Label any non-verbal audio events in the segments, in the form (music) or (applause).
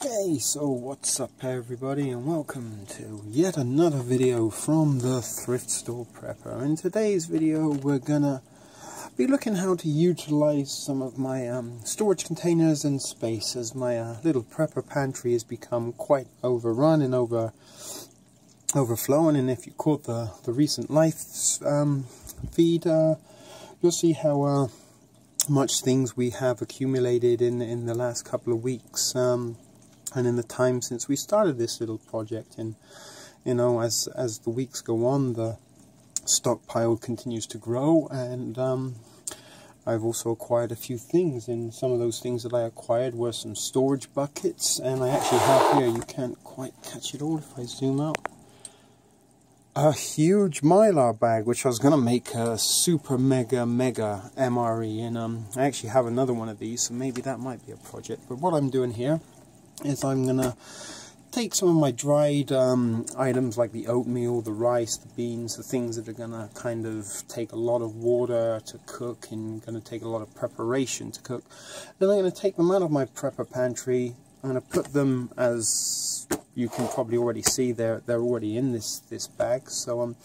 Hey, so what's up everybody and welcome to yet another video from the Thrift Store Prepper. In today's video we're gonna be looking how to utilize some of my um, storage containers and space as my uh, little prepper pantry has become quite overrun and over overflowing and if you caught the, the recent life um, feed uh, you'll see how uh, much things we have accumulated in in the last couple of weeks um, and in the time since we started this little project and you know as as the weeks go on the stockpile continues to grow. And um, I've also acquired a few things. And some of those things that I acquired were some storage buckets. And I actually have here you can't quite catch it all if I zoom out a huge mylar bag which I was going to make a super mega mega MRE and um, I actually have another one of these so maybe that might be a project. But what I'm doing here is I'm going to take some of my dried um, items like the oatmeal, the rice, the beans, the things that are going to kind of take a lot of water to cook and going to take a lot of preparation to cook. Then I'm going to take them out of my prepper pantry. I'm going to put them as you can probably already see they're, they're already in this, this bag. So um,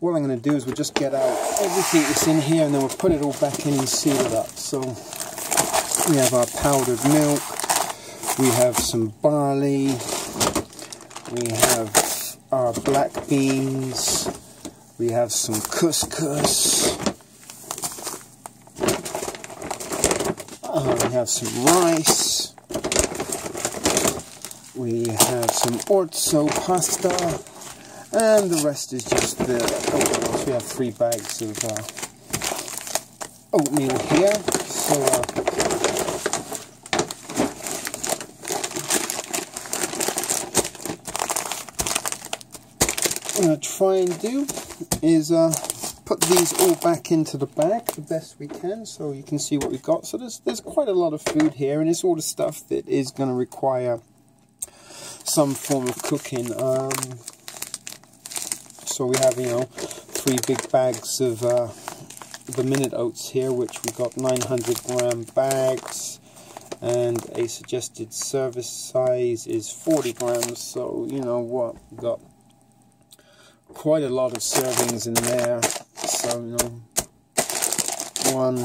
all I'm going to do is we'll just get out everything that's in here and then we'll put it all back in and seal it up. So we have our powdered milk, we have some barley, we have our black beans, we have some couscous, uh, we have some rice, we have some orzo pasta, and the rest is just the oatmeal. we have three bags of uh, oatmeal here. So uh, going to try and do is uh, put these all back into the bag the best we can so you can see what we've got. So there's, there's quite a lot of food here and it's all the stuff that is going to require some form of cooking. Um, so we have, you know, three big bags of uh, the Minute Oats here, which we've got 900 gram bags and a suggested service size is 40 grams so you know what got quite a lot of servings in there. So, you know, one,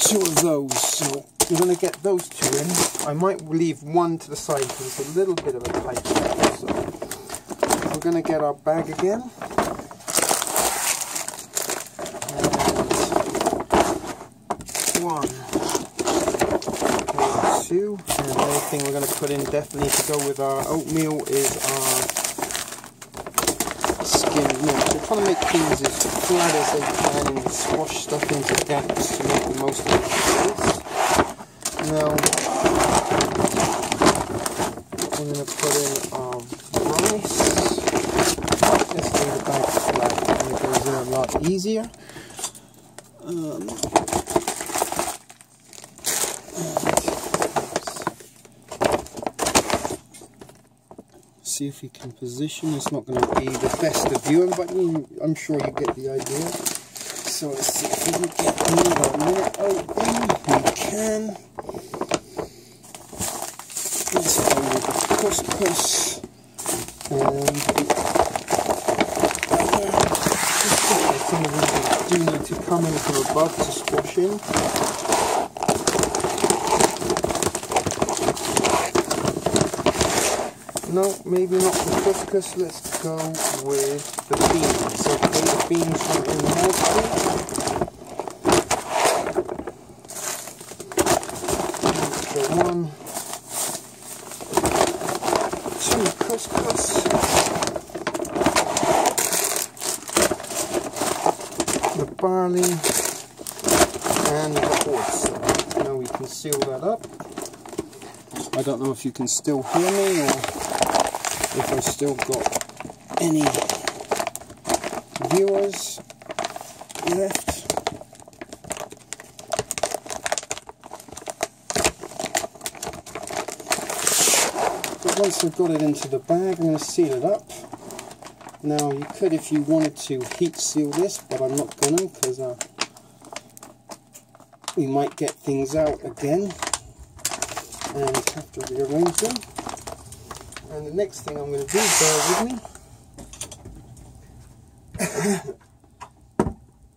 two of those. So we're going to get those two in. I might leave one to the side because it's a little bit of a tight spot. So we're going to get our bag again. One, two, and the only thing we're going to put in definitely to go with our oatmeal is our skin, you know, they're trying to make things as flat as they can and squash stuff into gaps to make the most of the. Now, I'm going to put in our rice. Just leave the bag flat and it goes in a lot easier. Um, see if you can position. It's not going to be the best of viewing, but I'm sure you get the idea. So let's see if we can get another minute open. We can. Let's the couscous and the other. I think we do need to come in from above to squash in. No, maybe not the couscous. Let's go with the beans. Okay, the beans in more So one, two couscous. The barley and the orzo. Now we can seal that up. I don't know if you can still hear me or if I still got any viewers left. But once I've got it into the bag, I'm going to seal it up. Now you could, if you wanted to, heat seal this, but I'm not going to because uh, we might get things out again. and have to rearrange them. And the next thing I'm going to do, bear with me,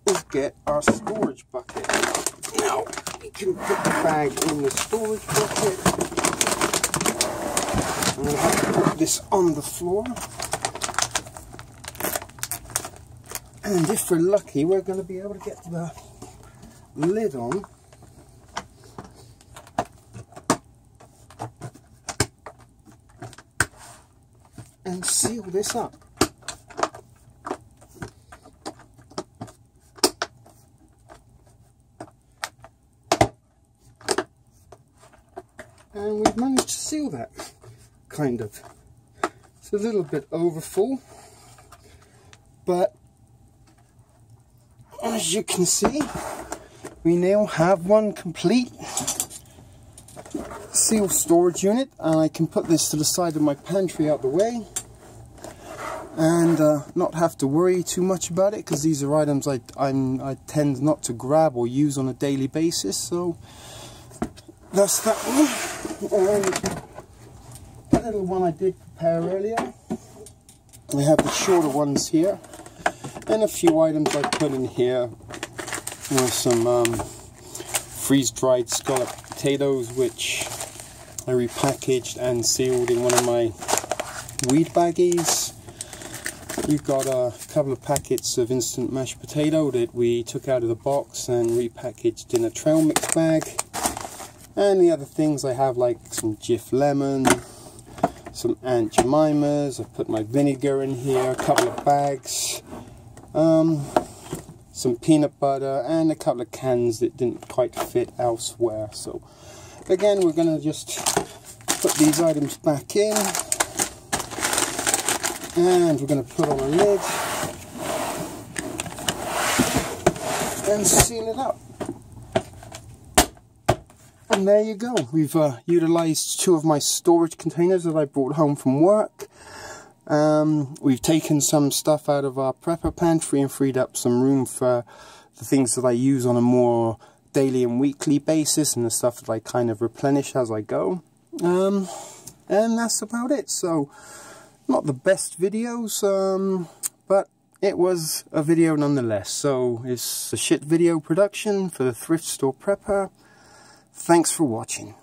(coughs) is get our storage bucket. Now, we can put the bag in the storage bucket. I'm going to have to put this on the floor. And if we're lucky, we're going to be able to get the lid on. And seal this up. And we've managed to seal that, kind of. It's a little bit overfull, but as you can see, we now have one complete seal storage unit. And I can put this to the side of my pantry out the way and uh, not have to worry too much about it because these are items I, I'm, I tend not to grab or use on a daily basis. So that's that one. And the little one I did prepare earlier. We have the shorter ones here and a few items I put in here. Know, some um, freeze-dried scallop potatoes which I repackaged and sealed in one of my weed baggies. We've got a couple of packets of instant mashed potato that we took out of the box and repackaged in a trail mix bag. And the other things I have like some Jif lemon some Aunt Jemima's, I've put my vinegar in here, a couple of bags um, some peanut butter and a couple of cans that didn't quite fit elsewhere. So again. We're going to just put these items back in. And we're going to put on a lid. And seal it up. And there you go. We've uh, utilized two of my storage containers that I brought home from work. Um, we've taken some stuff out of our prepper pantry and freed up some room for the things that I use on a more daily and weekly basis and the stuff that I kind of replenish as I go. Um, and that's about it. So, not the best videos, um, but it was a video nonetheless. So, it's a shit video production for the Thrift Store Prepper. Thanks for watching.